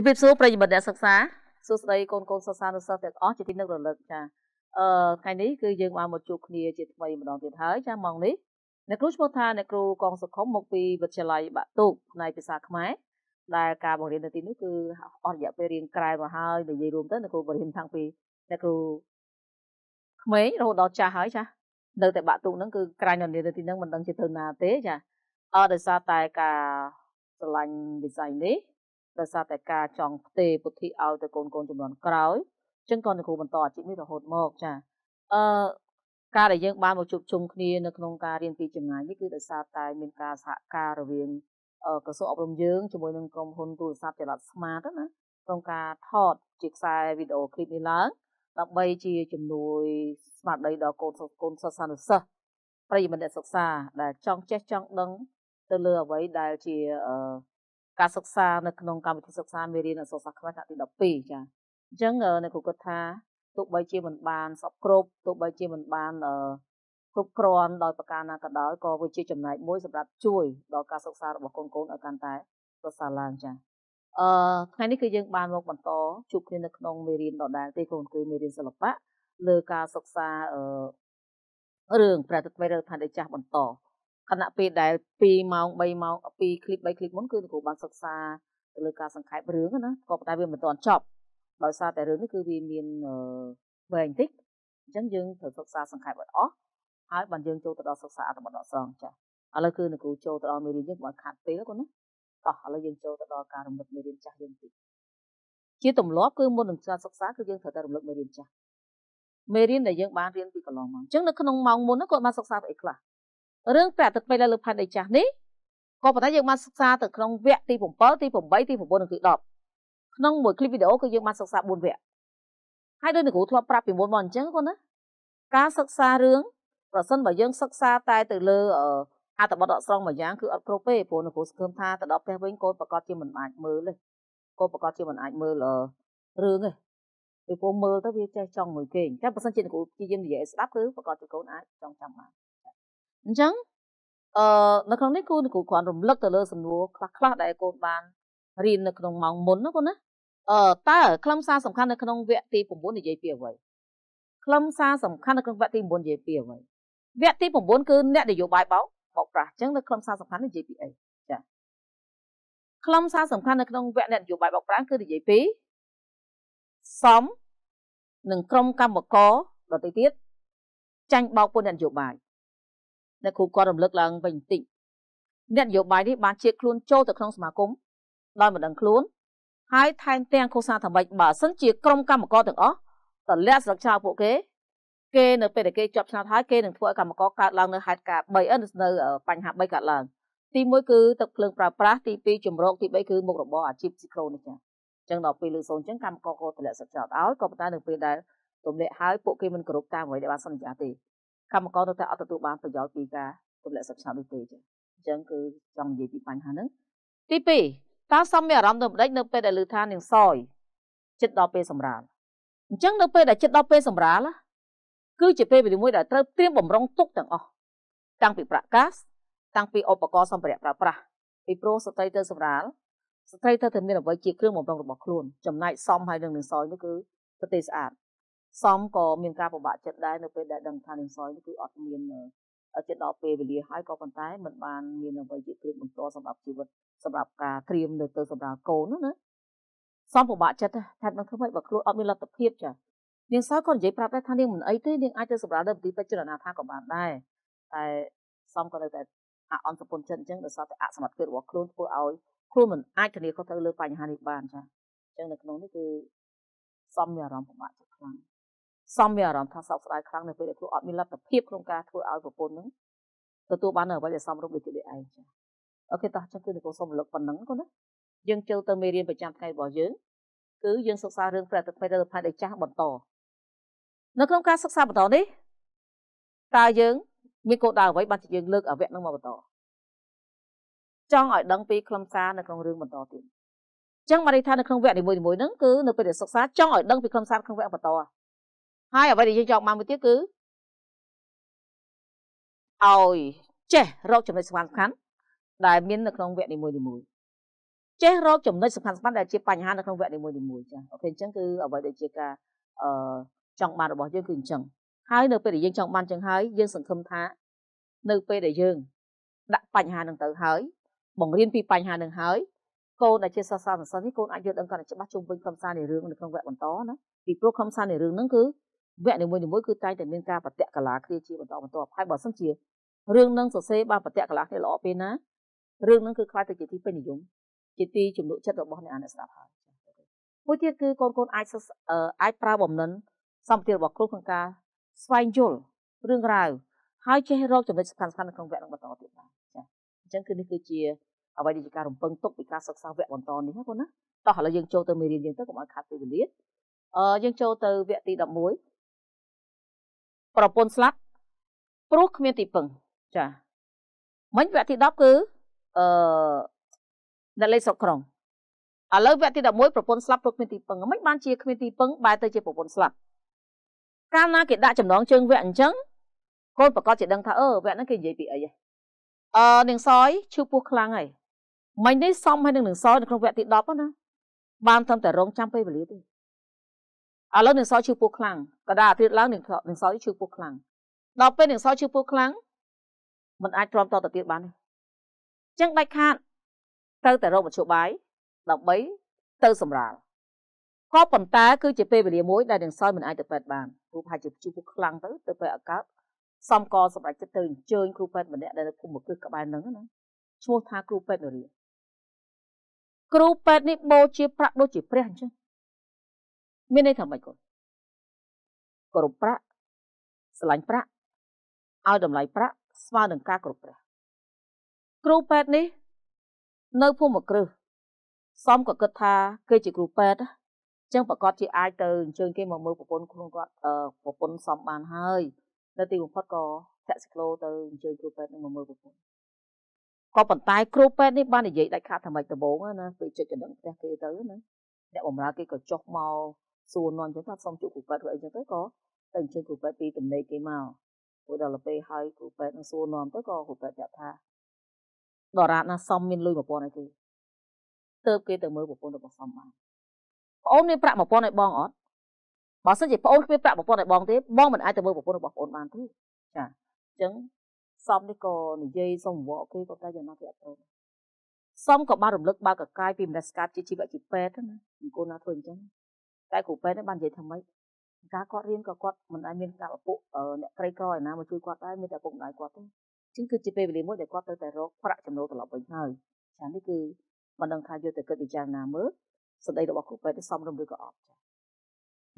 ជំរាបសួរប្រិយមិត្តអ្នកសិក្សាសួស្តីកូនកូនសិស្សនិស្សិតទាំងអស់ជាទីនឹករលឹកចាអឺថ្ងៃនេះគឺយើងបានមកជួបគ្នាជាថ្មីម្ដងទៀតហើយចាម៉ោងនេះអ្នកគ្រូឈ្មោះថាអ្នកគ្រូកងសុខុមមកពីវិទ្យាល័យបាក់ទូកផ្នែកភាសាខ្មែរដែលការបង្រៀននៅទីនោះគឺអស់រយៈពេលរៀនក្រែមកហើយនិយាយរួមទៅអ្នកគ្រូបង្រៀនតាំងពីអ្នកគ្រូក្មេងរហូតដល់ចាស់ហើយចានៅតែបាក់ទូកហ្នឹងគឺក្រែងនៅនៅទីហ្នឹងមិនដឹងជាទៅណាទេចាអឺដោយសារតែការស្រឡាញ់វិស័យនេះ ដោយសារតែការចង់ផ្ទេរពុទ្ធិឲ្យទៅកូនកូនចំនួនក្រោយអញ្ចឹងក៏នឹងគ្រូបន្តអាជីពនេះរហូតមកចាអឺការដែលយើងបានមកជួបជុំគ្នានៅក្នុងការរៀនពីចម្ងាយនេះគឺដោយសារតែមានការសហការរវាងក្រសួងអប់រំយើងជាមួយនឹងក្រុមហ៊ុនទូរស័ព្ទចល័ត Smart ណាក្នុងការថតជាខ្សែវីដេអូឃ្លីបនេះឡើងដើម្បីជាជំនួយស្មារតីដល់កូនកូនសិស្សានុសិស្សប្រិយមិត្តអ្នកសិក្សាដែលចង់ចេះចង់ដឹងទៅលើអ្វីដែលជា ការសិក្សានៅក្នុងកម្មវិធីសិក្សាមេរៀនអក្សរសាស្ត្រខ្មែរថ្នាក់ទី12ចាអញ្ចឹងអ្នកគ្រូគិតថាទោះបីជាមិនបានសពគ្រប់ទោះបីជាមិនបានគ្រប់គ្រាន់ដោយប្រការណាក៏ដោយក៏វាជាចំណែកមួយសម្រាប់ជួយដល់ការសិក្សារបស់កូនកូនឲ្យកាន់តែប្រសើរឡើងចាអឺថ្ងៃនេះគឺយើងបានមកបន្តជួបគ្នានៅក្នុងមេរៀនដដែលទេកូនគឺមេរៀនសិល្បៈលើការសិក្សាអឺរឿងប្រតិបត្តិរដ្ឋាភិបាលចាស់បន្ត ខណៈពេលដែល2ម៉ោង3ម៉ោង2 clip 3 clip មុនគឺលោកគ្រូបានសិក្សាទៅលើការសង្ខេបរឿងណាក៏ប៉ុន្តែវាមិនទាន់ចប់ដោយសារតែរឿងនេះគឺវាមានវែងតិចអញ្ចឹងយើងត្រូវសិក្សាសង្ខេបឲ្យអស់ហើយបានយើងចូលទៅដល់សិក្សាអត្ថបទដកស្រង់ចា៎ឥឡូវគឺលោកគ្រូចូលទៅដល់មេរៀនយើងបើខាត់ពេលគាត់ណាតោះឥឡូវយើងចូលទៅដល់ការរំលឹកមេរៀនចាស់យើងតិចជាទម្លាប់គឺមុននឹងការសិក្សាគឺយើងត្រូវតែរំលឹកមេរៀនចាស់មេរៀនដែលយើងបានរៀនពីកន្លងមកអញ្ចឹងនៅក្នុងម៉ោងមុនហ្នឹងគាត់បានសិក្សាពីអីខ្លះ រឿងព្រះអាទិត្យពេលលើផែនដីចាស់នេះក៏ប៉ុន្តែយើងបានសិក្សាទៅក្នុងវគ្គទី7ទី8ទី9និងទី10ក្នុងមួយคลิปវីដេអូគឺយើងបានសិក្សា4វគ្គហើយដោយលោកគ្រូធ្លាប់ប្រាប់ពីមុនមកអញ្ចឹងគាត់ណាការសិក្សារឿងប្រសិនបើយើងសិក្សាតែទៅលើអត្ថបទអក្សរមួយយ៉ាងគឺអត់គ្រប់ទេព្រោះលោកគ្រូសង្ឃឹមថាទៅដល់ផ្ទះវិញកូនប្រកាសជាមិនអាចមើលទេកូនប្រកាសជាមិនអាចមើលរឿងទេពីព្រោះមើលទៅវាចេះចង់មួយគេអញ្ចឹងបើសិនជាលោកគ្រូជាយើងនិយាយស្ដាប់គឺប្រកាសជាកូនអាចចង់ចាំបាន អញ្ចឹងអឺនៅក្នុងនេះគូគ្រូគ្រាន់រំលឹកទៅលើសំណួរខ្លះខ្លះដែលកូនបានរៀននៅក្នុងម៉ោងមុនណាកូនណាអឺតើខ្លឹមសារសំខាន់នៅក្នុងវគ្គទី9និយាយពីអ្វីខ្លឹមសារសំខាន់នៅក្នុងវគ្គទី9និយាយពីអ្វីវគ្គទី9គឺអ្នកនយោបាយបោកបោកប្រាស់អញ្ចឹងនៅខ្លឹមសារសំខាន់និយាយពីអីចាខ្លឹមសារសំខាន់នៅក្នុងវគ្គអ្នកនយោបាយបោកប្រាស់គឺនិយាយពីសំនិងក្រុមកម្មករដទៃទៀតចាញ់បោកពុនអ្នកនយោបាយ អ្នកគ្រូគាត់រំលឹកឡើងវិញបន្តិចអ្នកនយោបាយនេះបានជាខ្លួនចូលទៅក្នុងសមាគមដោយមិនដឹងខ្លួនហើយថែមទាំងឃោសនាថាម៉េចបើសិនជាក្រុមកម្មករទាំងអស់តលាក់ស្លឹកឆ្នោតពួកគេគេនៅពេលដែលគេជាប់ឆ្នោតហើយគេនឹងធ្វើឲ្យកម្មករកើតឡើងនៅហេតុការណ៍3អិននៅបញ្ហា3កើតឡើងទី1គឺទឹកភ្លើងប្រើប្រាស់ទី2ជំរកទី3គឺមុខរបរអាជីពស៊ីក្រូនេះចាអញ្ចឹងដល់ពេលលើសូនអញ្ចឹងកម្មករក៏តម្លាក់ស្លឹកឆ្នោតឲ្យក៏ប៉ុន្តែនៅពេលដែលទម្លាក់ហើយពួកគេមិនគោរពតាមអ្វីដែលបានសន្យាទេ កម្មករនៅតែអត់ទទួលបានប្រយោជន៍ពីការទម្លាក់សិក្សានេះទេចាអញ្ចឹងគឺចង់និយាយពីបញ្ហាហ្នឹងទី2តើសំមានអារម្មណ៍ទៅម្ដេចនៅពេលដែលឮថានាងសយចិត្តដល់ពេលសម្រាលអញ្ចឹងនៅពេលដែលចិត្តដល់ពេលសម្រាលគឺជាពេលវេលាមួយដែលត្រូវត្រៀមបំរុងទុកទាំងអស់តាំងពីប្រកាសតាំងពីឧបករណ៍សម្ភារៈប្រើប្រាស់ពីព្រោះស្ត្រីទៅសម្រាលស្ត្រីត្រូវតែមានអ្វីជាគ្រឿងបំរុងរបស់ខ្លួនចំណែកសំហើយនឹងនឹងសយនេះគឺប្រទេសស្អាត សំក៏មានការពិបាកចិត្តដែរនៅពេលដែលដឹងថានាងសយនេះគឺអត់មានចិត្តដល់ពេលវេលាហើយក៏ប៉ុន្តែមិនបានមានអ្វីជាគ្រឿងបន្តសម្រាប់ជីវិតសម្រាប់ការត្រៀមនៅទៅសម្រាប់កូនណាសំពិបាកចិត្តថានឹងធ្វើម៉េចបើខ្លួនអត់មានលទ្ធភាពចានាងសយក៏និយាយប្រាប់ដែរថានាងមិនអីទេនាងអាចទៅសម្រាប់នៅទីពេជ្រណាថាក៏បានដែរតែសំក៏នៅតែអអន់សពុនចិត្តអញ្ចឹងដោយសារតែអសមត្ថភាពរបស់ខ្លួនធ្វើឲ្យខ្លួនមិនអាចធានាខុសត្រូវលើបញ្ហានេះបានចាអញ្ចឹងនៅក្នុងនេះគឺសំមានអារម្មណ៍ពិបាកចិត្តខ្លាំង សំមានអារម្មណ៍ថាសោកស្ដាយខ្លាំងនៅពេលដែលខ្លួនអត់មានលទ្ធភាពក្នុងការធ្វើឲ្យប្រពន្ធនឹងទទួលបានអ្វីដែលសមរម្យដូចជាដូចឯងចា៎អូខេតោះចឹងគឺនគរសូមរំលឹកប៉ុណ្ណឹងកូនណាយើងចូលទៅមេរៀនប្រចាំថ្ងៃរបស់យើងគឺយើងសិក្សារឿងប្រតិបត្តិរដ្ឋផែនដីចាស់បន្តនៅក្នុងការសិក្សាបន្តនេះតើយើងមានគោលដៅអ្វីបានជាយើងលើកអវៈនឹងមកបន្តចង់ឲ្យដឹងពីខ្លឹមសារនៅក្នុងរឿងបន្តទៀតចឹងមកន័យថានៅក្នុងវគ្គនីមួយៗហ្នឹងគឺនៅពេលដែលសិក្សាចង់ឲ្យដឹងពីខ្លឹមសារក្នុងវគ្គបន្ត ហើយអ្វីដែលយើងចង់បានមួយទៀតគឺឲ្យចេះរកចំណុចសំខាន់ដែលមាននៅក្នុងវគ្គនីមួយៗចេះរកចំណុចសំខាន់សំខាន់ដែលជាបញ្ហានៅក្នុងវគ្គនីមួយៗចាអូខេអញ្ចឹងគឺអ្វីដែលជាការអឺចង់បានរបស់យើងគឺអញ្ចឹងហើយនៅពេលដែលយើងចង់បានអញ្ចឹងហើយយើងសង្ឃឹមថានៅពេលដែលយើងដាក់បញ្ហានឹងទៅហើយបង្រៀនពីបញ្ហានឹងហើយកូនដែលជាសិស្សសាស្ត្រសិស្សនេះកូនអាចយល់ដឹងកាន់តែច្បាស់ជុំវិញខ្លឹមសារនៃរឿងនៅក្នុងវគ្គបន្តណាពីព្រោះខ្លឹមសារនៃរឿងហ្នឹងគឺ វគ្គនីមួយៗគឺតែងតែមានការបដិកលាគ្នាជាបន្តបន្ទាប់ហើយបើសិនជារឿងនឹងសរសេរបានបដិកលាគ្នាល្អពេលណារឿងនឹងគឺខ្លាចទៅជាទីពេញនិយមជាទីជំនុកចិត្តរបស់អ្នកអានអ្នកស្ដាប់ហើយមួយទៀតគឺកូនកូនអាចអាចប្រើបំណិនសម្បត្តិរបស់គ្រូក្នុងការស្វែងយល់រឿងរ៉ាវហើយចេះរកចំណុចសំខាន់ៗនៅក្នុងវគ្គនឹងបន្តទៀតបានចាអញ្ចឹងគឺនេះគឺជាអ្វីដែលជាការរំពឹងទុកពីការសិក្សាវគ្គបន្តនេះណាបងណាតោះឥឡូវយើងចូលទៅមេរៀនយើងទៅកុំឲ្យខាត់ពេលវេលាអឺយើងចូលទៅវគ្គទី11 ប្រពន្ធស្លាប់ព្រោះគ្មានទីពឹងចាមិញវគ្គទី10គឺអឺអ្នកលេខស្រុកក្រុងឥឡូវវគ្គទី11ប្រពន្ធស្លាប់ព្រោះគ្មានទីពឹងមិនបានជាគ្មានទីពឹងបែរទៅជាប្រពន្ធស្លាប់កាលណាគេដាក់ចំណងជើងវគ្គអញ្ចឹងកូនប្រកាសជាដឹងថាអឺវគ្គហ្នឹងគេនិយាយពីអីអឺនាងសយឈឺពោះខ្លាំងហើយមិញនេះសំឲ្យនឹងនាងសយនៅក្នុងវគ្គទី10ណាបានត្រឹមតែរងចាំពេលវេលាទេ ឥឡូវនាងសយឈឺពោះខ្លាំងក៏ដល់អាទិត្យឡើងនាងនាងសយឈឺពោះខ្លាំងដល់ពេលនាងសយឈឺពោះខ្លាំងมันអាចទ្រាំតទៅទៀតបានទេចឹងដាច់ខាតទៅតែរកមធ្យោបាយដើម្បីទៅសម្រាលក៏ប៉ុន្តែគឺជាពេលវេលាមួយដែលនឹងសោយមិនអាចទៅពេទ្យបានព្រោះប្រហែលជាជួបខ្លាំងទៅទៅពេទ្យអកើតសំកសម្រាប់ចិត្តទៅអញ្ជើញគ្រូពេទ្យម្នាក់ដែលនៅភូមិគ្រឹះក្បែរហ្នឹងណាឈ្មោះថាគ្រូពេទ្យនរាគ្រូពេទ្យនេះបូជាប្រាក់ដូចជាព្រះអញ្ចឹង មានន័យថាម៉េចគាត់គ្រប់ប្រាក់ស្រឡាញ់ប្រាក់ឲ្យតម្លៃប្រាក់ស្មើនឹងការគ្រប់ព្រះគ្រូពេទ្យនេះ នៅភូមិគ្រឹះសំក៏គិតថាគេជាគ្រូពេទ្យអញ្ចឹងប្រកាសជាអាចទៅអញ្ជើញគេមកមើលប្រពន្ធខ្លួនគាត់ប្រពន្ធសំបានហើយនៅទីបំផុតក៏ធាក់សិក្លូទៅអញ្ជើញគ្រូពេទ្យនឹងមកមើលប្រពន្ធក៏ប៉ុន្តែគ្រូពេទ្យនេះបាននិយាយដាច់ខាតថាម៉េចដំបូងណាពេលចិត្តចំណឹងផ្ទះគេទៅណាអ្នកបម្រើគេក៏ចុះមក សួរនាំអញ្ចឹងថាសុំជួបគ្រូពេទ្យឬអីចឹងទៅក៏ទៅអញ្ជើញគ្រូពេទ្យពីទំនេរគេមកព្រោះដល់ពេលហើយគ្រូពេទ្យនឹងសួរនាំទៅក៏គ្រូពេទ្យប្រាប់ថាដរាបណាសំមានលុយ1000ឲ្យគេទៅគេទៅមើលប្រពន្ធរបស់សំបានប្អូនមានប្រាក់1000ឲ្យបងអត់បើសិនជាប្អូនគ្មានប្រាក់1000ឲ្យបងទេបងមិនអាចទៅមើលប្រពន្ធរបស់ប្អូនបានទេចាអញ្ចឹងសំនេះក៏និយាយសុំវកគេក៏តែយ៉ាងណាគេអត់ត្រូវសំក៏បានរំលឹកបើកកាយពីមនស្កាតជាជីវៈជាពេទ្យណាអង្គណាធ្វើអញ្ចឹង តែគ្រូពេទ្យនេះបាននិយាយថាម៉េចការគាត់រៀនក៏គាត់មិនអាចមានការឪពុកអ្នកក្រីក្រឯណាមកជួយគាត់ដែរមានតែឪពុកម្ដាយគាត់ទេជាងគឺជាពេលវេលាមួយដែលគាត់ទៅតែរកប្រាក់ចំណូលត្រឡប់វិញហើយចានេះគឺមិនដឹងថាយកទៅគិតពិចារណាមើលសម្ដីរបស់គ្រូពេទ្យនេះសមរម្យឬក៏អត់ចា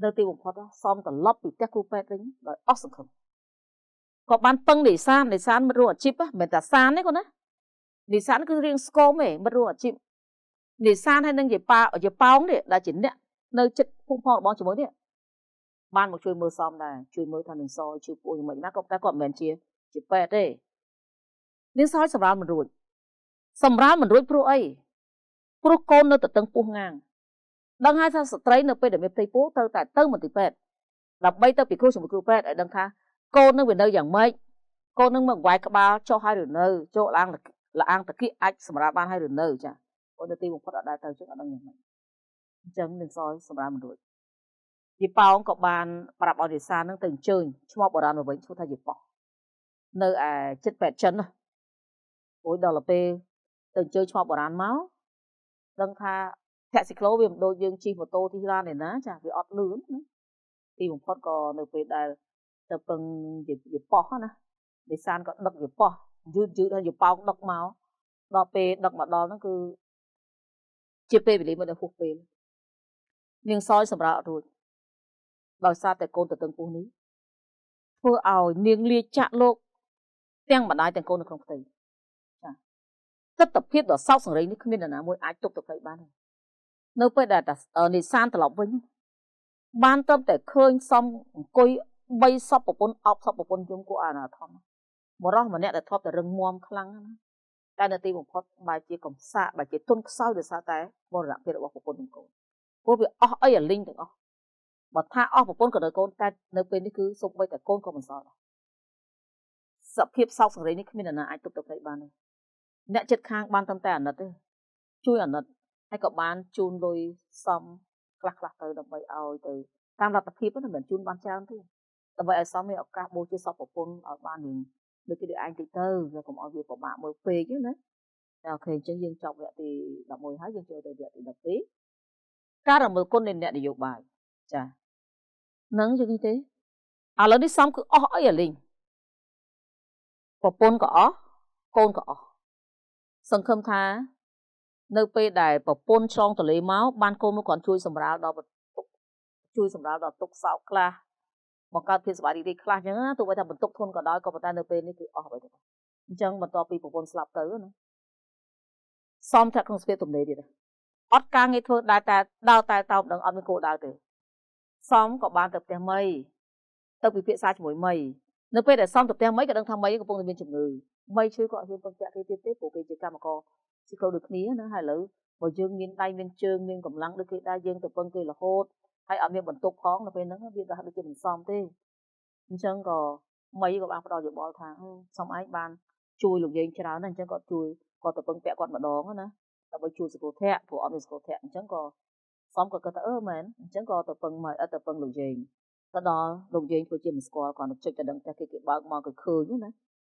នៅទីបំផុតសមត្រឡប់ពីផ្ទះគ្រូពេទ្យវិញដោយអស់សង្ឃឹមគាត់បានពឹងនេសាទនេសាទមិនរកអាជីពមិនតែសានទេគាត់ណានេសាទគឺរៀងស្គមទេមិនរកអាជីពនេសាទហើយនឹងយាប៉ាយាប៉ោងនេះដែលជាអ្នក នៅចិត្តភូមិផងរបស់ជាមួយនេះបានមកជួយមើលសមដែរជួយមើលថានឹងសជួយពួកយ៉ាងម៉េចណាក៏តែគាត់មិនមែនជាជាពេទ្យទេនាងសោយសម្រាលមិនរួចសម្រាលមិនរួចព្រោះអីព្រោះកូននៅតែតឹងពោះងាងដឹងហើយថាស្ត្រីនៅពេលដែលមានផ្ទៃពោះទៅតែទៅមន្ទីរពេទ្យដើម្បីទៅពិគ្រោះជាមួយគ្រូពេទ្យឲ្យដឹងថាកូននឹងវានៅយ៉ាងម៉េចកូននឹងមកវាយក្បាលចុះហើយឬនៅចូលឡាងលាអាងតាគៀកអាចសម្រាប់បានហើយឬនៅចាកូននៅទីបំផុតអត់ដែរទៅចឹងអត់ដឹងយ៉ាងម៉េច អញ្ចឹងនឹងសយសម្រាប់មិនរួចយីប៉ោងក៏បានប្រាប់អរិសានឹងទៅអញ្ជើញឈ្មោះបុរាណមកវិញឈ្មោះថាយីប៉ោះនៅឯចិត្តពេទ្យចិនណារួចដល់ទៅពេលទៅអញ្ជើញឈ្មោះបុរាណមកដឹងថាធាក់ស៊ីក្លូវាមិនដូចយើងជិះម៉ូតូទីឡានឯណាចាវាអត់លឿនណាទីបំផុតក៏នៅពេលដែលទៅពឹងយប៉ោះណានេសានក៏ដឹកយប៉ោះយឺតយឺតហើយយប៉ោងដឹកមកដល់ពេលដឹកមកដល់ហ្នឹងគឺជាពេលវេលាមួយដែលហួសពេល នាងសយសម្រាប់អត់រួចដោយសារតែកូនតតឹងពុះនេះធ្វើឲ្យនាងលាចាក់លោកទាំងម្ដាយទាំងកូននៅក្នុងផ្ទៃទស្សនភាពដ៏សោកសង្រេងនេះគ្មាននរណាមួយអាចទប់ទៅផ្លេចបានទេនៅពេលដែលនេសានត្រឡប់វិញបានត្រឹមតែឃើញសំអង្គុយ3សពប្រពន្ធអប់សពប្រពន្ធយំគួរអាណាធំបរោះម្នាក់ដែលធ្លាប់តែរឹងមាំខ្លាំងណាតែនៅទីបំផុតបែរជាកំសាកបែរជាទុនខ្សោយដោយសារតែបរណភាពរបស់ប្រពន្ធនិងកូន ព្រោះវាអស់អីអាលីងទាំងអស់បើថាអស់ប្រពន្ធក៏នៅកូនតែនៅពេលនេះគឺសូម្បីតែកូនក៏មិនសល់ដែរសភាពសោកសង្រេងនេះគ្មាននរណាអាចទប់ទៅផ្លេចបានទេអ្នកចិត្តខាងបានត្រឹមតែអាណិតទេជួយអាណិតហើយក៏បានជូនលុយសំខ្លះខ្លះទៅដើម្បីឲ្យទៅតាមលទ្ធភាពហ្នឹងមិនមែនជូនបានច្រើនទេដើម្បីឲ្យសំមានឱកាសបូជាសពប្រពន្ធឲ្យបាននឹងដូចគេឯងតិចទៅវាកុំឲ្យវាពិបាកមើលពេកណាអូខេអញ្ចឹងយើងចប់វគ្គទី11ហើយយើងចូលទៅវគ្គទី12 ការរំលឹកគុណនៃអ្នកនយោបាយចានឹងយ៉ាងនេះទេឥឡូវនេះសំគឺអស់អីអាលីងប្រពន្ធក៏អស់កូនក៏អស់សង្ឃឹមថា នៅពេលដែលប្រពន្ធឆ្លងទលេមកបានកូនមកគាត់ជួយសម្រាលដល់ជួយសម្រាលដល់ទុកសោកខ្លះបង្កើតភាពសប្បាយរីករាយខ្លះអញ្ចឹងទោះបីថាបន្ទុកធនក៏ដោយក៏ប៉ុន្តែនៅពេលនេះគឺអស់ហើយទៅអញ្ចឹងបន្ទាប់ពីប្រពន្ធស្លាប់ទៅណាសំថាក្នុងស្ពានទំនេរទៀត អត់ការងារធ្វើដើរតែដើរតែតោបដឹងអត់មានគោលដៅទេសំក៏បានទៅផ្ទះមីទៅពិភាក្សាជាមួយមីនៅពេលដែលសំទៅផ្ទះមីក៏ដឹងថាមីកំពុងតែមានជំងឺមីជួយក៏អត់ហ៊ានពឹងពាក់គេទៀតទេព្រោះគេជាកម្មករស៊ីក្រូដូចគ្នាណាហើយឥឡូវបើយើងមានដៃមានជើងមានកម្លាំងដូចគេដែរយើងទៅពឹងគេរហូតហើយអត់មានបន្ទុកផងនៅពេលហ្នឹងវាដល់ដូចជាមិនសមទេអញ្ចឹងក៏មីក៏បានផ្ដល់យោបល់ថាសំឯងបានជួយលោកយើងច្រើនណាស់អញ្ចឹងគាត់ជួយគាត់ទៅពឹងពាក់គាត់ម្ដងណា ដើម្បីជួយសកលធៈព្រោះអត់មានសកលធៈអញ្ចឹងក៏សំក៏គិតថាអឺមែនអញ្ចឹងក៏ទៅពឹងមកអត់ទៅពឹងលោកយើងទៅដល់លោកយើងធ្វើជាមិនស្គាល់គាត់ទៅចុចទៅដឹងថាគេគេបើកមកគឺឃើញណា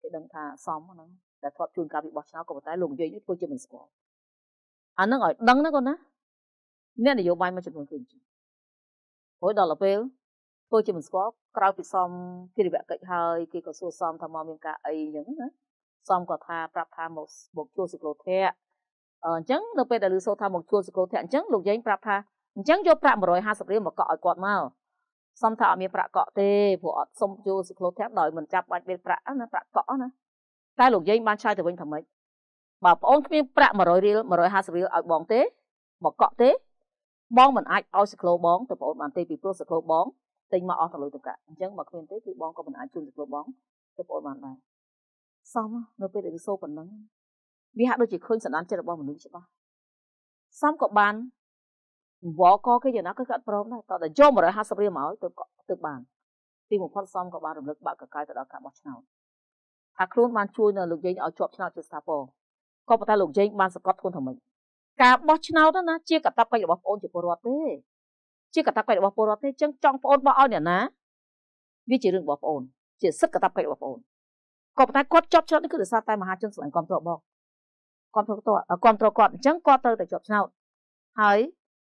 គេដឹងថាសំហ្នឹងតែធ្លាប់ជួនកាលពីបោះឆ្នោតក៏ប៉ុន្តែលោកយើងនេះធ្វើជាមិនស្គាល់អាហ្នឹងឲ្យដឹងណាគាត់ណាអ្នកនយោបាយមួយចំនួនគឺអញ្ចឹងព្រោះដល់ពេលធ្វើជាមិនស្គាល់ក្រៅពីសំគិរិវកិច្ចហើយគេក៏សួរសំថាមកមានការអីអញ្ចឹងណាសំក៏ថាប្រាប់ថាមកមកជួសិក្រូធៈ អញ្ចឹងនៅពេលដែលលឺសូថាមកជួសិក្រូធៈអញ្ចឹងលោកយាយប្រាប់ថាអញ្ចឹងយកប្រាក់150រៀលមកកក់ឲ្យគាត់មកសំថាអត់មានប្រាក់កក់ទេព្រោះអត់សុំជួសិក្រូធៈដោយមិនចាប់បាច់មានប្រាក់ណាប្រាក់កក់ណាតែលោកយាយបានឆ្លើយទៅវិញថាម៉េចបើប្អូនគ្មានប្រាក់100រៀល150រៀលឲ្យបងទេមកកក់ទេ បងមិនអាចឲ្យសក្លោបងទៅបងអូនបានទេពីព្រោះសក្លោបងទិញមកអស់ទៅលុយទៅកាក់អញ្ចឹងបើគ្មានទេគឺបងក៏មិនអាចជូនសក្លោបងទៅបងអូនបានដែរសមនៅពេលដែលសូប៉ុណ្ណឹង វាហាក់ដូចជាឃើញសណ្ដានចិត្តរបស់មនុស្សច្បាស់សំក៏បានវកគេយ៉ាងណាគឺគាត់ព្រមដែរតើយក150រៀលមកឲ្យទៅទៅបាន ទីបំផុតសំក៏បានរំលឹកបាក់កកាយទៅដល់ការបោះឆ្នោតថាខ្លួនបានជួយនៅលោកយាយឲ្យជាប់ឆ្នោតជាស្ថាពរក៏ប៉ុន្តែលោកយាយបានសកត់ធ្ងន់ថាម៉េចការបោះឆ្នោតណាជាកតបកិច្ចរបស់បងអូនជាពលរដ្ឋទេជាកតបកិច្ចរបស់ពលរដ្ឋទេចឹងចង់បងអូនបោះឲ្យអ្នកណាវាជារឿងរបស់បងអូនជាសិទ្ធិកតបកិច្ចរបស់បងអូនក៏ប៉ុន្តែគាត់ជាប់ឆ្នោតនេះគឺដោយសារតែមហាជនស្រឡាញ់គ្រប់គ្រងបង គ្រប់គ្រងគាត់គ្រប់គ្រងគាត់អញ្ចឹងគាត់ត្រូវតែជាប់ឆ្នោតហើយ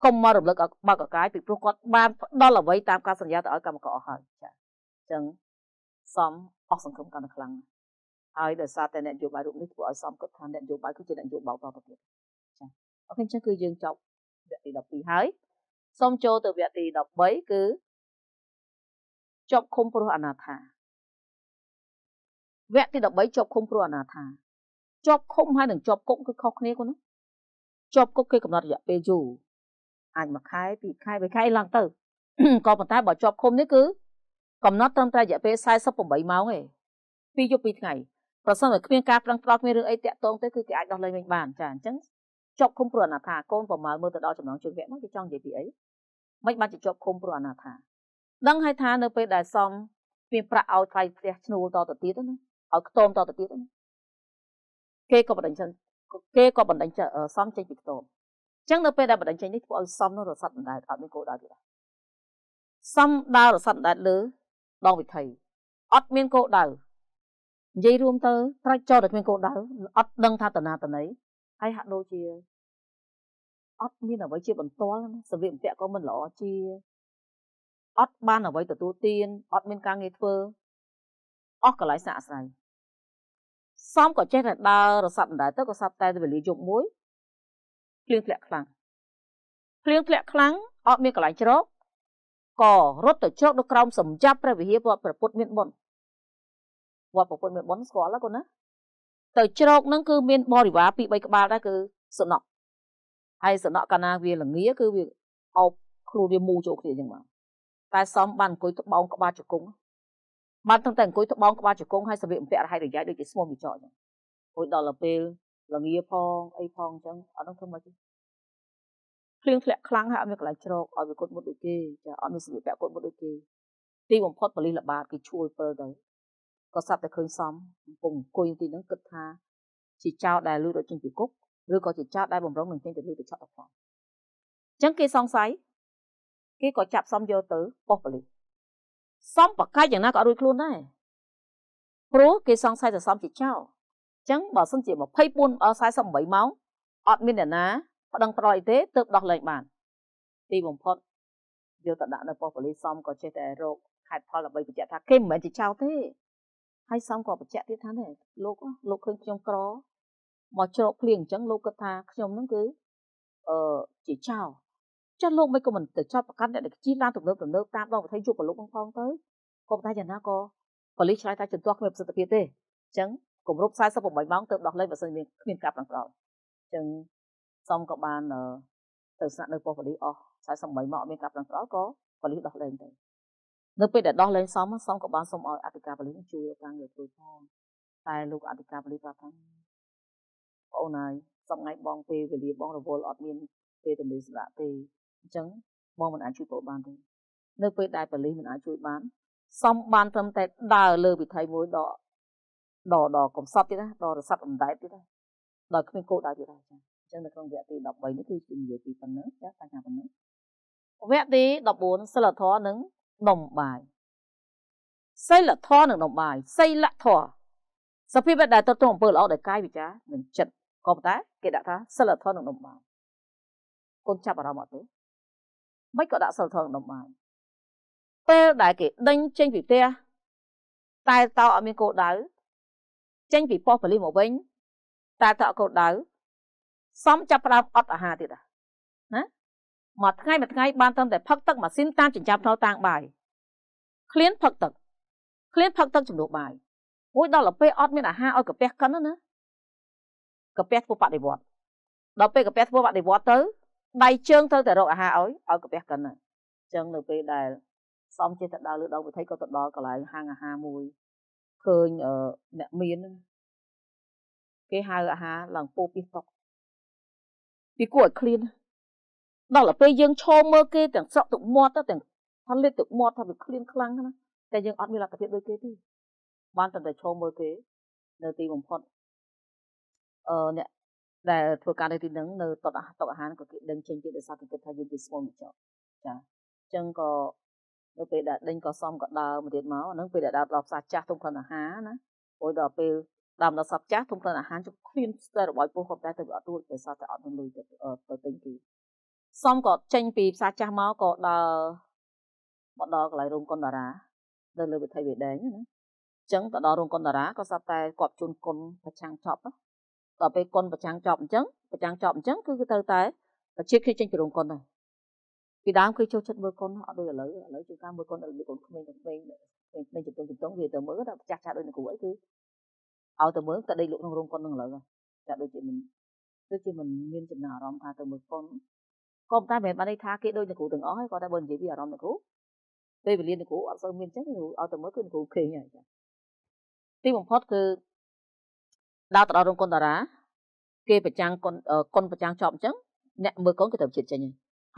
កុំមករំលឹកបើកកាយពីព្រោះគាត់បានផ្ដល់អ្វីតាមការសន្យាទៅឲ្យកម្មករអស់ហើយចាអញ្ចឹងសំអស់សង្គមកាន់តែខ្លាំងហើយដោយសារតែអ្នកនយោបាយរូបនេះធ្វើឲ្យសំគិតថាអ្នកនយោបាយគឺជាអ្នកនយោបាយបោកតទៅទៀតអូខេអញ្ចឹងគឺយើងចប់វគ្គទី12ហើយសូមចូលទៅវគ្គទី13គឺជាប់ឃុំព្រោះអនាថាវគ្គទី13ជាប់ឃុំព្រោះអនាថា ជាប់ឃុំហើយនឹងជាប់គុកគឺខុសគ្នាគាត់ណាជាប់គុកគេកំណត់រយៈពេលយូរអាចមួយខែពីរខែបីខែឡើងទៅក៏ប៉ុន្តែបើជាប់ឃុំនេះគឺកំណត់ត្រឹមតែរយៈពេល48ម៉ោងឯងពីរយប់ពីរថ្ងៃប្រសិនបើគ្មានការប្រឹងប្រែងគ្មានរឿងអីតាក់ទងទេគឺគេអាចដោះលែងវិញបានចាអញ្ចឹងជាប់ឃុំព្រោះអនាថាកូនប្រមាលមើលទៅដល់ចំណងជើងវគ្គមកគេចង់និយាយពីអីមិនបានជាជាប់ឃុំព្រោះអនាថាដឹងហើយថានៅពេលដែលសំមានប្រាក់ឲ្យថ្លៃផ្ទះឈ្នួលតទៅទៀតណាឲ្យខ្ទមតទៅទៀតណា គេក៏បណ្ដឹងចឹងគេក៏បណ្ដឹងសំចេញពីខ្ទមអញ្ចឹងនៅពេលដែលបណ្ដឹងចេញនេះធ្វើឲ្យសំនោះរស័តបណ្ដែតអត់មានគោលដៅទៀតសំដើររស័តបណ្ដែតលើដងវិថីអត់មានគោលដៅនិយាយរួមទៅត្រាច់ចោលតែគ្មានគោលដៅអត់ដឹងថាតាណាតណីហើយហាក់ដូចជាអត់មានអ្វីជាបន្ទាល់សម្ភារបំពាក់ក៏មិនល្អជាអត់បានអ្វីទទួលទានអត់មានការងារធ្វើអស់កន្លែងសាកស្រ័យ សំក៏ចេះតែដើររសាប់ដដែលទៅក៏សាប់តែវេលាយប់មួយភ្លៀងធ្លាក់ខ្លាំងភ្លៀងធ្លាក់ខ្លាំងអត់មានកន្លែងជ្រកក៏រត់ទៅជ្រកនៅក្រោមសំចាប់ព្រះវិហារវត្តព្រះពុទ្ធមានបុណ្យវត្តព្រះពុទ្ធមានបុណ្យស្គាល់ហ្នឹងកូនណាទៅជ្រកហ្នឹងគឺមានបរិវារពី3ក្បាលដែរគឺសំណក់ហើយសំណក់កាលណាវាល្ងាគឺវាអោបខ្លួនវាមូចូលគ្នាអញ្ចឹងមកតែសំបានអង្គុយត្បោងក្បាលជង្គង់ បានទាំងតែអង្គុយត្បោងក្បាលជង្គង់ហើយសម្លៀកបំពាក់រហ័យរយ័យដូចជាស្មុំវិចកអញ្ចឹងអុយដល់ទៅពេលល្ងាផងអីផងអញ្ចឹងអត់ដឹងធ្វើម៉េចទេភ្លៀងធ្លាក់ខ្លាំងហើយអត់មានកន្លែងជ្រកឲ្យវាគត់មុតដូចគេចាអត់មានសម្លៀកពាក់គត់មុតដូចគេទីបំផុតបលិសល្បាតគេឈួលពើទៅក៏សាប់តែឃើញសំកំពុងអង្គុយទីហ្នឹងគិតថាជាចោលដែលលួចរត់ចេញពីគុកឬក៏ជាចោតដែលបំរុងនឹងចេញទៅលើទៅឆក់ទៅផងអញ្ចឹងគេសង្ស័យគេក៏ចាប់សំយកទៅប៉ុស្តិ៍ប៉ូលីស សំប្រកាច់យ៉ាងណាក៏អត់រួចខ្លួនដែរព្រោះគេសង្ស័យថាសំជាចោរអញ្ចឹងបើសិនជា24 48ម៉ោងអត់មានអ្នកណាប្តឹងប្រយទេទើបដោះលែងបានទីបំផុតយកទៅដាក់នៅប៉ុស្តិ៍ប៉ូលីសសំក៏ចេះតែរកហេតុផលដើម្បីបញ្ជាក់ថាគេមិនមែនជាចោរទេហើយសំក៏បញ្ជាក់ទៀតថានេះលោកលោកឃើញខ្ញុំក្រមកជ្រកភ្លៀងអញ្ចឹងលោកគាត់ថាខ្ញុំហ្នឹងគឺអឺជាចោរ ចុះលោកមិនក៏មិនទៅចោតប្រកាន់អ្នកដែលជិះឡានទំនើបទំនើបតាមដងវិថីជួបប្រឡូកផងផងទៅក៏តែយ៉ាងណាក៏ប៉ូលីសឆ្លើយថាជំទាស់គ្មានប្រសិទ្ធភាពទេអញ្ចឹងគម្រប់48ម៉ោងទើបដោះលែងបើសិនមានគ្មានការប្រឹងប្រែងអញ្ចឹងសំក៏បានទៅស្នាក់នៅប៉ុស្តិ៍ប៉ូលីសអស់48ម៉ោងអត់មានការប្រឹងប្រែងក៏ប៉ូលីសដោះលែងទៅនៅពេលដែលដោះលែងសំសំក៏បានសុំឲ្យអធិការប៉ូលីសជួយការងារជួយផងតែលោកអធិការប៉ូលីសប្រាប់ថាបងអូនហើយសប្ងៃបងពេលវេលាបងរវល់អត់មានពេលទៅលេសម្រាប់ទេ អញ្ចឹងបងមិនអាចជួយបងបានទេនៅពេលដែលប៉ូលីសមិនអាចជួយបានសំបានត្រឹមតែដើរលើវិថីមួយដកដកដកកំសត់ទៀតណាដករស័ព្ទអណ្ដែតទៀតណាដល់គ្មានគោលដៅទៀតណាចាអញ្ចឹងនៅក្នុងវគ្គទី13នេះគឺនិយាយពីប៉ុណ្ណឹងចាបញ្ហាប៉ុណ្ណឹងវគ្គទី14សិលធម៌និងដុំបាយសិលធម៌និងដុំបាយសីលធម៌សភាពដែលទៅទៅអំពើល្អដោយកាយវិចារនិងចិត្តក៏ប៉ុន្តែគេដាក់ថាសិលធម៌និងដុំបាយកូនចាប់អារម្មណ៍អត់ទេ មិនក៏ដាក់សិលធម៌និងដុំបាយពេលដែលគេដេញចេញពីផ្ទះតែតើអត់មានគោលដៅចេញពីប៉ុស្តិ៍ប៉ូលីសមកវិញតែតើអត់គោលដៅសំចាប់ផ្ដើមអត់អាហារទៀតណាមួយថ្ងៃមួយថ្ងៃបានត្រឹមតែផឹកទឹកម៉ាស៊ីនតាមចិញ្ចើមថ្នល់តាំងបាយឃ្លានផឹកទឹកឃ្លានផឹកទឹកជំនួសបាយមួយដល់ទៅពេលអត់មានអាហារឲ្យកាពះកិនណាកាពះធ្វើបដិវត្តដល់ពេលកាពះធ្វើបដិវត្តទៅ ដៃជើងត្រូវតែរកអាហារឲ្យឲ្យកាពះកិនហ្នឹងអញ្ចឹងនៅពេលដែលសំចេះទៅដើរលើដងវិថីក៏ទៅដល់កន្លែងហាងអាហារមួយឃើញអ្នកមានគេហៅអាហារឡើងពោពីតុកពីគួរឲ្យឃ្លានដល់ទៅពេលយើងឈោមមើលគេទាំងស្រក់ទឹកមាត់ទៅទាំងថាលិតទឹកមាត់ថាវាឃ្លានខ្លាំងណាតែយើងអត់មានលទ្ធភាពដូចគេទេបានតែឈោមមើលគេនៅទីបំផុតអឺអ្នក ដែលធ្វើការនៅទីហ្នឹងនៅតុកតុកអាហារក៏គេដេញចេញទៀតដោយសារគេគិតថាយើងជាស្មូនចោចាអញ្ចឹងក៏នៅពេលដែលដេញក៏សំក៏ដើរមកទៀតមកហ្នឹងពេលដែលដើរដល់ផ្សារចាស់ទុំខ្លួនអាហារណាព្រោះដល់ពេលដើមដល់សពចាស់ទុំខ្លួនអាហារជុំឃ្លានស្ទើររបស់ពោះក៏តែទៅអត់រួចដោយសារតែអត់មានលុយទៅទៅទិញគេសំក៏ចេញពីផ្សារចាស់មកក៏ដើរមកដល់កន្លែងរោងកុនតារានៅលើវិថីវេដែងណាអញ្ចឹងទៅដល់រោងកុនតារាក៏ស្រាប់តែគាត់ជូនគុណប្រឆាំងចប់ ដល់ពេលគុណប្រឆាំងចប់អញ្ចឹងប្រឆាំងចប់អញ្ចឹងគឺទៅតែជាគ្នាចេញពីរោងគុណដែរពីដើមគឺចូលចិត្តមើលគុណអត់ដូចឥឡូវឥឡូវជួនកាលមើលគុណដូចគុណក្មេងក្មេងក្មេងជំទង់ជំទង់វាទៅមើលតែចាស់ចាស់ដូចនៅគ្រូអីគឺឲ្យទៅមើលតែដេកលក់ក្នុងរោងគុណនឹងឥឡូវចាស់ដូចជាមិនដូចជាមិនមានចំណាអារម្មណ៍ថាទៅមើលគុណក៏តែមិនបានន័យថាគេដូចនៅគ្រូទាំងអស់ហើយគាត់តែបើនិយាយពីអារម្មណ៍នៅគ្រូពេលវេលានៅគ្រូអត់សូវមានអញ្ចឹងឲ្យទៅមើលគឺនៅគ្រូខេងហើយចាទីបំផុតគឺ ដើរទៅដល់រោងគុនតារាគេប្រចាំងគុនគុនប្រចាំងចប់អញ្ចឹងអ្នកមើលកូនគេទៅជាតិចេញ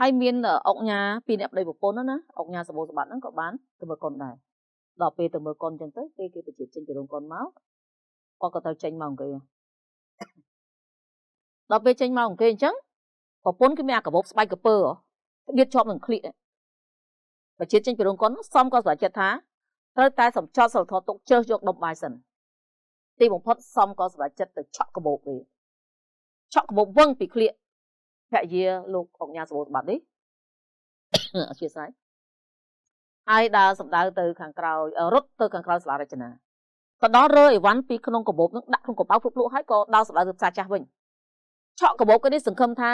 ហើយមានអុកញ៉ាពីរអ្នកប្តីប្រពន្ធណាអុកញ៉ាសបោសបាត់ហ្នឹងក៏បានទៅមើលកូនដែរដល់ពេលទៅមើលកូនអញ្ចឹងទៅគេគេបញ្ជាចេញពីរោងកូនមកគាត់ក៏ទៅចេញមកអង្គគេដល់ពេលចេញមកអង្គគេអញ្ចឹងប្រពន្ធគឺមានអាកបោបស្បែកកពើបៀតជាប់នឹងឃ្លៀកបញ្ជាចេញពីរោងកូនសំក៏សម្រេចចិត្តថាត្រូវតែសំចត់សិលធម៌ទុកជើសយកដុំបាយសិន ទីបំផុតសំក៏សម្រេចចិត្តទៅឆក់កបោបវាឆក់កបោបវឹងពីក្លៀកភរិយាលោកអង្គញាសវោសម្បត្តិនេះអធិស្ឋានហើយដើរសម្ដៅទៅខាងក្រោយរត់ទៅខាងក្រោយសាលារចនាទៅដល់រើអីវ៉ាន់ពីក្នុងកបោបនឹងដាក់ក្នុងកបោភ្លុកភ្លុកហើយក៏ដើរសម្ដៅទៅផ្សារចាស់វិញឆក់កបោបគេនេះសង្ឃឹមថា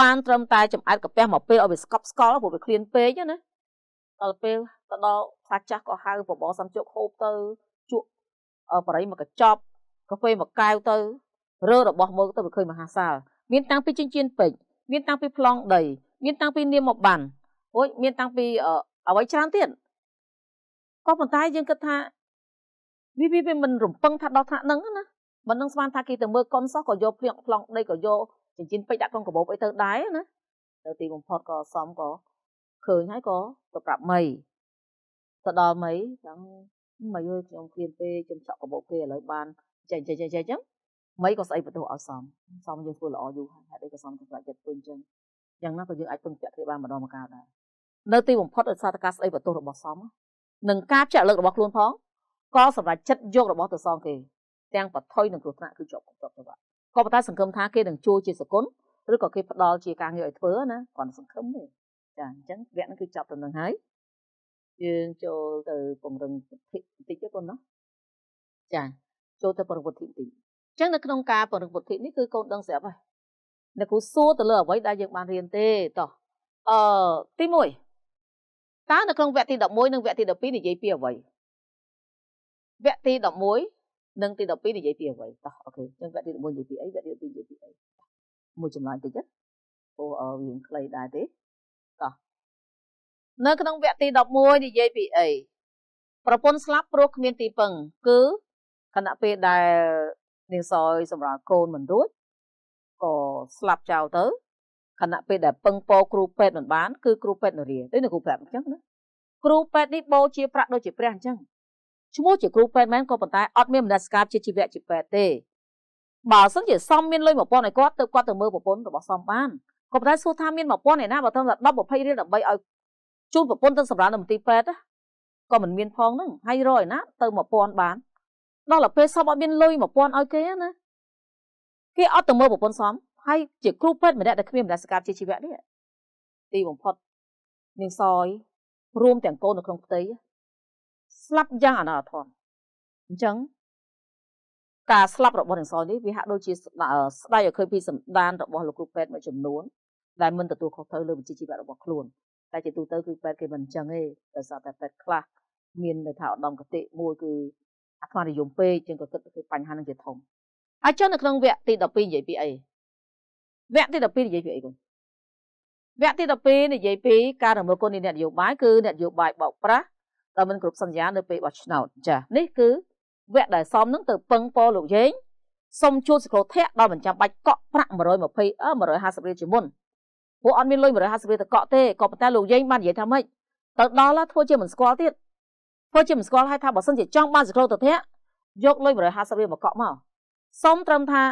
បានត្រឹមតែចំអែតកាពះមកពេលឲ្យវាស្កប់ស្កល់ព្រោះវាឃ្លានពេកណាដល់ពេលទៅដល់ផ្សារចាស់ក៏ហៅបបសំជោគហូបទៅជក់ បរិយមកកញ្ចប់កាហ្វេមកកែវទៅរើរបស់មើលទៅវាឃើញមហាសាលមានតាំងពីចិញ្ចៀនពេជ្រមានតាំងពីប្លង់ដី មានតាំងពីនាមមកបានអូយមានតាំងពីអ្វីច្រើនទៀតក៏ប៉ុន្តែយើងគិតថាវាវាមិនរំពឹងថាដល់ថ្នាក់ហ្នឹងណាមិននឹងស្មានថាគេទៅមើលកុនសោះក៏យកភ្លៀងប្លង់ដីក៏យកចិញ្ចៀនពេជ្រដាក់ក្នុងកាបូបអីទៅដែរណាទៅទីបំផុតក៏សំក៏ឃើញហើយក៏ទៅប្រាប់មីទៅដល់មីចឹង មកយល់ខ្ញុំឃ្លានពេកខ្ញុំឆក់កាបូបគេឥឡូវបានចេញចេញចេញចឹងមិនក៏ស្អីបន្ទោសឲ្យសមសមយើងធ្វើល្អយូរហើយហេតុអីក៏សមសម្រាប់ចិត្តធ្វើអញ្ចឹងយ៉ាងណាក៏យើងអាចពឹងពាក់គ្នាបានម្ដងម្កាលដែរនៅទីបំផុតដោយសារតែការស្អីបន្ទោសរបស់សមនិងការចាក់លើករបស់ខ្លួនផងក៏សម្រាប់ចិត្តយករបស់ទៅសងគេទាំងបថុយនិងគ្រោះថ្នាក់គឺជាប់ជាប់ច្បាប់ក៏ប៉ុន្តែសង្ឃឹមថាគេនឹងជួយជាសគុណឬក៏គេផ្ដល់ជាការងារឲ្យធ្វើណាគាត់សង្ឃឹមទេចាអញ្ចឹងវគ្គហ្នឹងគឺចប់ទៅនឹងហើយ យើងចូលទៅពង្រឹងពុទ្ធិបន្តិចទេបងណាចាចូលទៅពង្រឹងពុទ្ធិបន្តិចអញ្ចឹងនៅក្នុងការពង្រឹងពុទ្ធិនេះគឺកូនដឹងស្រាប់ហើយអ្នកគ្រូសួរទៅលើអ្វីដែលយើងបានរៀនទេតោះអឺទី1តើនៅក្នុងវគ្គទី11និងវគ្គទី12និយាយពីអ្វីវគ្គទី11និងទី12និយាយពីអ្វីតោះអូខេអញ្ចឹងវគ្គទី11និយាយពីអីវគ្គទី12និយាយពីអីមួយចម្លើយតិចណាអូវាខ្លីដែរទេតោះ នៅក្នុងវគ្គទី11និយាយពីអីប្រពន្ធស្លាប់ព្រោះគ្មានទីពឹង គឺខណៈពេលដែលនាងសយសម្រាប់កូនមិនរួចក៏ស្លាប់ចោលទៅខណៈពេលដែលពឹងពោគ្រូពេទ្យមិនបានគឺគ្រូពេទ្យនរាដូចនៅគ្រូប្រាប់អញ្ចឹងណាគ្រូពេទ្យនេះបូជាប្រាក់ដូចជាព្រះអញ្ចឹងឈ្មោះជាគ្រូពេទ្យមែនក៏ប៉ុន្តែអត់មានមនសិការជាជីវៈជាពេទ្យទេបើសិនជាសំមានលុយ1000ឲ្យគាត់ទៅគាត់ទៅមើលប្រពន្ធរបស់សំបានក៏ប៉ុន្តែសួរថាមាន1000ឯណាបើត្រឹមតែ10 20រៀលដើម្បីឲ្យ ជូនប្រពន្ធទៅសម្រាប់នៅមន្ទីរពេទ្យក៏មិនមានផងហ្នឹងហើយរយណាទៅ1000បានដល់ទៅពេលសំអត់មានលុយ1000ឲ្យគេណាគេអត់ទៅមើលប្រពន្ធសំហើយជាគ្រូពេទ្យម្នាក់ដែលគ្មានមនសិការជាជីវៈនេះទីបំផុតនាងសយរួមទាំងកូននៅក្នុងផ្ទៃស្លាប់យ៉ាងអនាធមអញ្ចឹងការស្លាប់របស់នាងសយនេះវាហាក់ដូចជាស្ដាយឲ្យឃើញពីសម្ដានរបស់លោកគ្រូពេទ្យមួយចំនួនដែលមិនទទួលខុសត្រូវលើវិជ្ជាជីវៈរបស់ខ្លួន តែជាទូទៅគឺពេទ្យគេមិនអញ្ចឹងទេដោយសារតែពេទ្យខ្លះមានន័យថាឧត្តមកតិមួយគឺអាត្មានិយមពេកជាងក៏គិតពីបញ្ហានឹងជាធំហើយចុះនៅក្នុងវគ្គទី12និយាយពីអីវគ្គទី12និយាយពីអីគុណវគ្គទី12និយាយពីការរំលោភគុណនៃអ្នកនយោបាយគឺអ្នកនយោបាយបោកប្រាស់ដែលមិនគ្រប់សន្យានៅពេលបោះឆ្នោតចានេះគឺវគ្គដែលសមនឹងទៅពឹងពរលោកយេងសុំជួលសក្រូធាក់ដល់មិនចាំបាច់កក់ប្រាក់120 150រៀលជាមុន ពួកអត់មានលុយ150រៀលទៅកក់ទេក៏ប៉ុន្តែលោកយេងបាននិយាយថាម៉េចទៅដល់ធ្វើជាមិនស្គាល់ទៀតធ្វើជាមិនស្គាល់ហើយថាបើសិនជាចង់បានសក្រូទៅធាក់យកលុយ150រៀលមកកក់មកសុំត្រឹមថា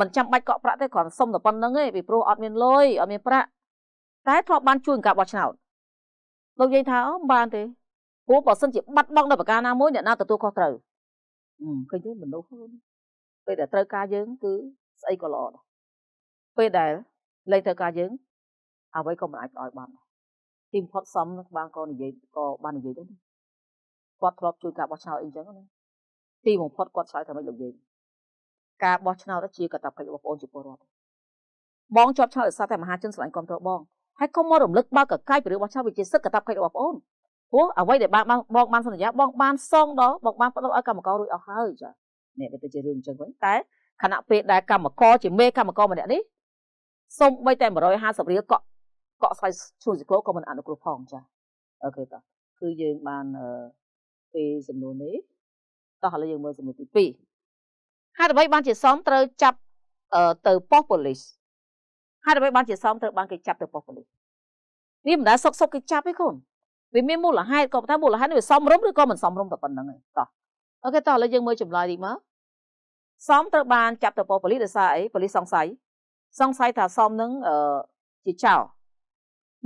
មិនចាំបាច់កក់ប្រាក់ទេគ្រាន់សុំតែប៉ុណ្្នឹងឯងពីព្រោះអត់មានលុយអត់មានប្រាក់តែធ្លាប់បានជួយការបោះឆ្នោតលោកយាយថាអូបានទេព្រោះបើសិនជាបាត់បង់នៅប្រការណាមួយអ្នកណាទទួលខុសត្រូវឃើញទេមនុស្សពេលដែលត្រូវការយើងគឺស្អីក៏ល្អដែរពេលដែលលែងត្រូវការយើង អ្វីក៏មិនអាចផ្ដល់បានដែរទីបំផុតសំបានក៏និយាយក៏បាននិយាយដែរគាត់ធ្លាប់ជួយការបោះឆ្នោតអីចឹងណាទីបំផុតគាត់ឆ្លើយថាម៉េចលោកយាយការបោះឆ្នោតជាកាតព្វកិច្ចរបស់បងជាពលរដ្ឋបងជាប់ឆ្នោតដោយសារតែមហាជនស្រឡាញ់គ្រប់គ្រងបងហើយកុំមករំលឹកបើកកាយពីរឿងបោះឆ្នោតវាជាសិទ្ធិកាតព្វកិច្ចរបស់បងព្រោះអ្វីដែលបានបងបានសន្យាបងបានសងដល់បងបានផ្ដល់ឲ្យកម្មកររួចអស់ហើយចានេះវាទៅជារឿងអញ្ចឹងវិញតែខណៈពេលដែលកម្មករជាមេកម្មករម្នាក់នេះសុំបីតែ150រៀលក ក់កក់ស្វ័យឈ្មោះសិក្រូក៏មិនអនុគ្រោះផងចា OK តោះគឺយើងបានពេលសំណួរនេះតោះឥឡូវយើងមើលសំណួរទី2ហេតុអ្វីបានជាសំត្រូវចាប់ទៅប៉ុស្តិ៍ប៉ូលីសហេតុអ្វីបានជាសំត្រូវបានគេចាប់ទៅប៉ុស្តិ៍ប៉ូលីសវាមិនដែលសុកសុកគេចាប់ទេកូនវាមានមូលហេតុក៏ថាមូលហេតុនេះវាសមរម្យឬក៏មិនសមរម្យតែប៉ុណ្្នឹងឯងតោះ OK តោះឥឡូវយើងមើលចម្លើយទីមកសំត្រូវបានចាប់ទៅប៉ុស្តិ៍ប៉ូលីសដោយសារអីប៉ូលីសសង្ស័យសង្ស័យថាសំនឹងអឺជាចោរ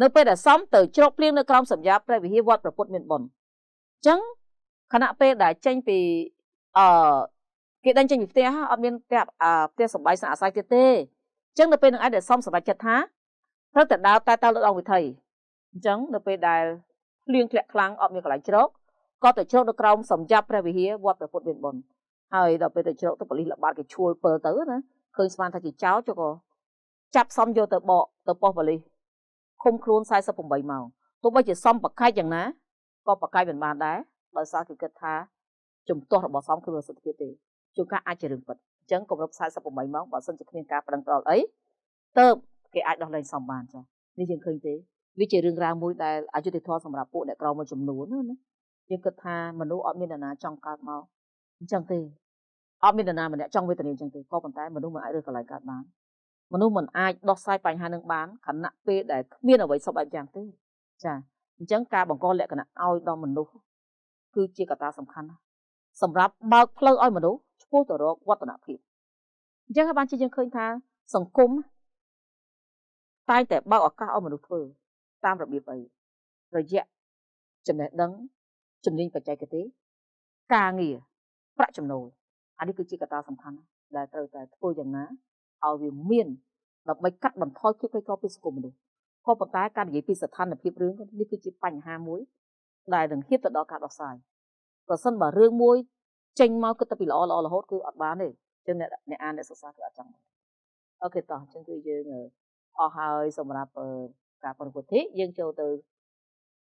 នៅពេលដែលសំទៅជ្រកភ្លៀងនៅក្រោមសម្យាព្រះវិហារវត្តប្រពុតមានបុណ្យអញ្ចឹងខណៈពេលដែលចេញពីអឺគេដេញចេញពីផ្ទះអត់មានផ្ទះផ្ទះសំបាយស្នាក់អាស្រ័យទៀតទេអញ្ចឹងនៅពេលនឹងឯងដែលសំសម្រេចចិត្តថាត្រូវតែដើរតែតើលើអង្គវិធីអញ្ចឹងនៅពេលដែលភ្លៀងធ្លាក់ខ្លាំងអត់មានកន្លែងជ្រកក៏ទៅជ្រកនៅក្រោមសម្យាព្រះវិហារវត្តព្រះពុទ្ធមានបុណ្យហើយដល់ពេលទៅជ្រកទៅប៉ូលីសល្បាតគេឈួលពើទៅណាឃើញស្មានថាជាចោរចុះក៏ចាប់សំយកទៅបកទៅប៉ុស្តិ៍ប៉ូលីស ឃុំខ្លួន48ម៉ោងទោះបីជាសំប្រកែកយ៉ាងណាក៏ប្រកែកមិនបានដែរដោយសារគេគិតថាជំទាស់របស់សំគឺប្រសិទ្ធភាពទេជួនកាលអាចជារឿងពិតអញ្ចឹងគម្រប់48ម៉ោងបើសិនជាគ្មានការប្រឹងប្រែងអីទៅគេអាចដោះលែងសំបានចានេះយើងឃើញទេវាជារឿងរ៉ាវមួយដែលអយុត្តិធម៌សម្រាប់ពួកអ្នកក្រមួយចំនួនណាយើងគិតថាមនុស្សអត់មាននរណាចង់កើតមកអញ្ចឹងទេអត់មាននរណាម្នាក់ចង់វេទនាអញ្ចឹងទេក៏ប៉ុន្តែមនុស្សមិនអាចរើសកន្លែងកើតបាន មនុស្សមិនអាចដោះស្រាយបញ្ហានឹងបានខណៈពេលដែលគ្មានអ្វីសពបែបយ៉ាងទេចាអញ្ចឹងការបង្កលក្ខណៈឲ្យដល់មនុស្សគឺជាកត្តាសំខាន់ណាស់សម្រាប់បើកផ្លូវឲ្យមនុស្សឆ្ពោះទៅរកវឌ្ឍនភាពអញ្ចឹងហើយបានជាយើងឃើញថាសង្គមតែងតែបើកឱកាសឲ្យមនុស្សធ្វើតាមរបៀបអីរយៈចំណេះដឹងជំនាញបច្ចេកទេសការងារប្រាក់ចំណូលអានេះគឺជាកត្តាសំខាន់ដែលត្រូវតែធ្វើយ៉ាងណា ឲ្យវាមានដើម្បីកាត់បន្ថយភាពក្រីក្រពីសង្គមមនុស្សក៏ប៉ុន្តែការនិយាយពីស្ថានភាពរឿងនេះគឺជាបញ្ហាមួយ ដែលនឹងហៀបទៅដល់ការដោះស្រាយប្រសិនបើរឿងមួយចេញមកគិតតែពីល្អល្អរហូតគឺអត់បានទេចឹងអ្នកអ្នកអានអ្នកសិក្សាគឺអត់ចង់អូខេតោះចឹងគឺយើងអស់ហើយសម្រាប់ការប្រពុតិយើងចូលទៅ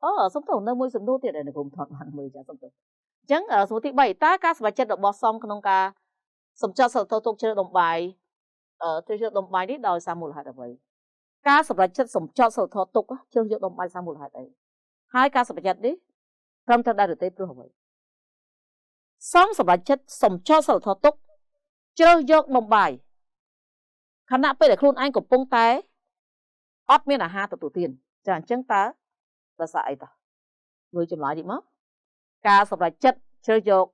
អូសុំទោសនៅមួយសំណួរទៀតដែលនៅខ្ញុំថតបានមើលចាសុំទោសអញ្ចឹងសំណួរទី3តើការសម្រេចចិត្តរបស់សំក្នុងការសម្ចត់សិលទៅទុកជ្រើដំបាយ អឺជ្រើយកដំបាយនេះដោយសារមូលហេតុអ្វីការសម្រេចចិត្តសម្ចត់សិលធទុកជ្រើសយកដំបាយសារមូលហេតុអីហើយការសម្រេចចិត្តនេះត្រឹមត្រូវដែរឬទេព្រោះអ្វីសំសម្រេចចិត្តសម្ចត់សិលធទុកជ្រើសយកបំបាយខណៈពេលដែលខ្លួនឯងកំពុងតែអត់មានអាហារទទួលទានចាអញ្ចឹងតើដោយសារអីតោះមើលចម្លើយតិចមកការសម្រេចចិត្តជ្រើសយក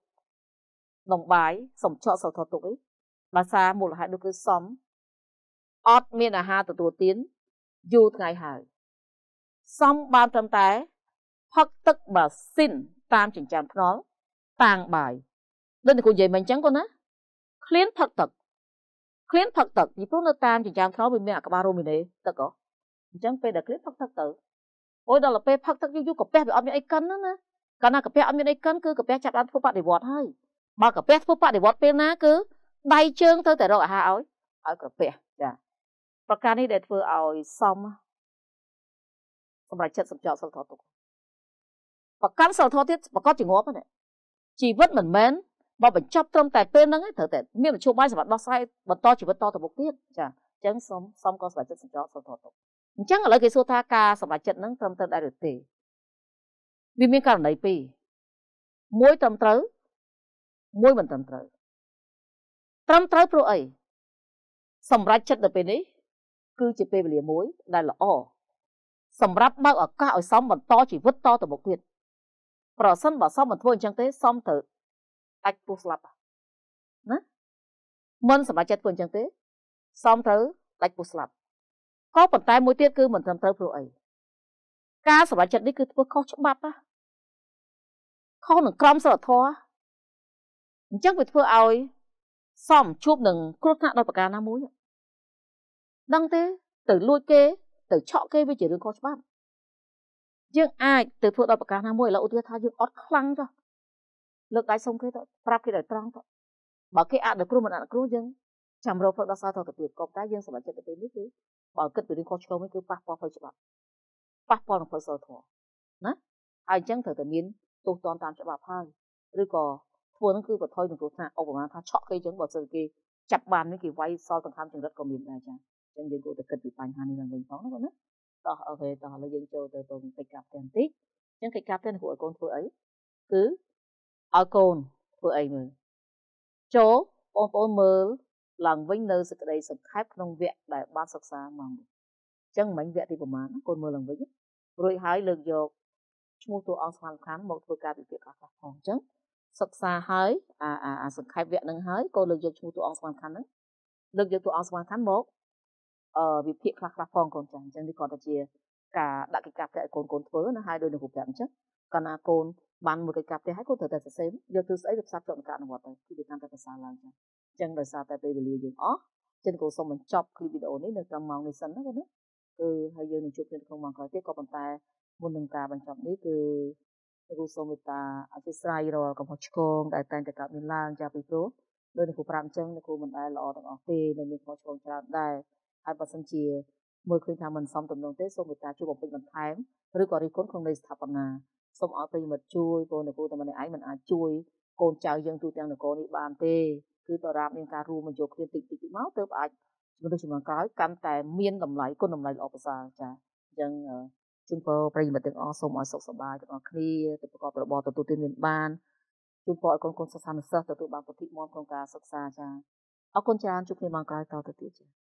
នំបាយសំឆក់សិលធទុកអី ដោយសារមូលហេតុនោះគឺសំអត់មានអាហារទទួលទានយូរថ្ងៃហើយសំបានត្រឹមតែផឹកទឹកបាស៊ីនតាមចិញ្ចើមថ្នល់តាំងបាយដូចតែគូនិយាយមិនអញ្ចឹងគាត់ណាឃ្លានផឹកទឹកឃ្លានផឹកទឹកពីព្រោះនៅតាមចិញ្ចើមថ្នល់វាមានអាក្បាលរ៉ូមីណេទឹកហ៎អញ្ចឹងពេលដែលឃ្លានផឹកទឹកទៅអូយដល់ពេលផឹកទឹកយូរយូរកាពះវាអត់មានអីកិនណាណាកាលណាកាពះអត់មានអីកិនគឺកាពះចាប់បានធ្វើបដិវត្តហើយបើកាពះធ្វើបដិវត្តពេលណាគឺ ដៃជើងទៅតែរកអាហារឲ្យឲ្យកាពះចាប្រការនេះដែលធ្វើឲ្យសមសម្រាប់ចិត្តសម្ចកសិលធម៌ទុកប្រកាន់សិលធម៌ទៀតប្រកបជាងាប់ហ្នឹងជីវិតមិនមែនបើបញ្ចប់ត្រឹមតែពេលហ្នឹងត្រូវតែមានមធ្យោបាយសម្រាប់ដោះស្រាយបន្តជីវិតតទៅមុខទៀតចាអញ្ចឹងសូមសូមក៏សម្រាប់ចិត្តសម្ចកសិលធម៌ទុកអញ្ចឹងឥឡូវគេសួរថាការសម្រេចចិត្តហ្នឹងត្រឹមត្រូវដែរឬទេវាមានករណីពីរមួយត្រឹមត្រូវមួយមិនត្រឹមត្រូវ ត្រឹមត្រូវព្រោះអីសម្រេចចិត្តនៅពេលនេះគឺជាពេលវេលាមួយដែលល្អសម្រាប់បើកឱកាសឲ្យសមបន្តជីវិតតទៅមុខទៀតប្រសិនបើសមមិនធ្វើអញ្ចឹងទេសមត្រូវដាច់ពោះស្លាប់ណាមិនសម្រេចចិត្តធ្វើអញ្ចឹងទេសមត្រូវដាច់ពោះស្លាប់ក៏ប៉ុន្តែមួយទៀតគឺមិនត្រឹមត្រូវព្រោះអីការសម្រេចចិត្តនេះគឺធ្វើខុសច្បាប់ណាខុសនឹងក្រមសីលធម៌អញ្ចឹងវាធ្វើឲ្យ សមជួបនឹងគ្រោះថ្នាក់ដោយប្រការណាមួយដឹងទេទៅលួចគេទៅឆក់គេវាជារឿងខុសច្បាប់យើងអាចទៅធ្វើដោយប្រការណាមួយឥឡូវឧទាហរណ៍ថាយើងអត់ខ្លាំងចុះលើកដៃសុំគេទៅប្រាប់គេដោយត្រង់ទៅបើគេអនុគ្រោះមិនអនុគ្រោះយើងចាំរកផ្លូវដោះស្រាយទៅទៀតក៏តែយើងសម្រាប់ចិត្តទៅពេលនេះគឺបើគិតពីរឿងខុសឆ្គងនេះគឺប៉ះពាល់ផ្លូវច្បាប់ប៉ះពាល់នឹងផ្លូវសិលធម៌ណាហើយអញ្ចឹងត្រូវតែមានទោសទណ្ឌតាមច្បាប់ហើយឬក៏ ធ្វើហ្នឹងគឺបន្ថយនឹងគ្រោះថ្នាក់ឧបមាថាឆក់គេអញ្ចឹងបើសិនគេចាប់បាននេះគេវាយសល់ដង្ហើមចង្រិតក៏មានដែរចាអញ្ចឹងយើងគួរតែគិតពីបញ្ហានេះឡើងវិញផងណាបងណាតោះអូខេតោះឥឡូវយើងចូលទៅទៅកិច្ចការផ្ទះបន្តិចអញ្ចឹងកិច្ចការផ្ទះនេះគួរឲ្យកូនធ្វើអីគឺឲ្យកូនធ្វើអីមើលចូលបងប្អូនមើលឡើងវិញនៅសេចក្តីសង្ខេបក្នុងវគ្គដែលបានសិក្សាមកអញ្ចឹងមិញវគ្គទីប្រមាណកូនមើលឡើងវិញរួចហើយលើកយកឈ្មោះតួអង្គសំខាន់មកធ្វើការវិភាគខ្លះៗផងអញ្ចឹង សិក្សាហើយអាអាសង្ខេបវគ្គនឹងហើយក៏លើកយកឈ្មោះតួអង្គស្វាមខណ្ឌហ្នឹងលើកយកតួអង្គស្វាមខណ្ឌមកអឺវិភាគខ្លះខ្លះផងកូនចាអញ្ចឹងនេះគាត់តែជាការដាក់កិច្ចការផ្ទះឲ្យកូនកូនធ្វើណាហើយដោយនៅគ្រូប្រាប់អញ្ចឹងកាលណាកូនបានមួយកិច្ចការផ្ទះហើយគាត់ត្រូវតែសរសេរយកទិសស្អីទៅផ្សារភ្ជាប់នឹងការអនុវត្តទៅគឺវាកាន់តែប្រសើរឡើងចឹងអញ្ចឹងដោយសារតែពេលវេលាយើងអស់ចឹងក៏សូមបញ្ចប់គ្លីបវីដេអូនេះនៅត្រឹមម៉ោងនេះសិនណាបងណាគឺហើយយើងនឹងជួបគ្នាក្នុងម៉ោងក្រោយទៀតក៏ប៉ុន្តែមុននឹងការបញ្ចប់នេះគឺ គ្រូសូមមេត្តាអធិស្ឋានរាល់កំហុសឆ្គងដែលតែងតែកើតមានឡើងចាពីព្រោះដោយគ្រូប្រាប់អញ្ចឹងគ្រូមិនដែលល្អទាំងអស់ទេនៅមានកំហុសឆ្គងច្រើនដែរហើយបើសិនជាមើលឃើញថាមិនសមទំនងទេសូមមេត្តាជួយបំពេញបន្ថែមឬក៏រិះគន់ក្នុងន័យស្ថាបនាសូមឲ្យប្រិយមិត្តជួយព្រោះនៅគ្រូតែម្នាក់ឯងមិនអាចជួយកូនចៅយើងទូទាំងនគរនេះបានទេគឺតរាបមានការរួមបញ្ចូលគ្នាតិចតិចមកទើបអាចជំនួសជំនាន់ក្រោយកាន់តែមានតម្លៃគុណតម្លៃល្អប្រសើរចាអញ្ចឹង ជូនពរប្រិយមិត្តទាំងអស់សូមឲ្យសុខសប្បាយទាំងអស់គ្នាទៅប្រកបរបរទទួលទានមានបានជូនពរឲ្យកូនកូនសិស្សានុសិស្សទទួលបានពុទ្ធិមន្តក្នុងការសិក្សាចាអរគុណច្រើនជួបគ្នាមកក្រោយតទៅទៀតចា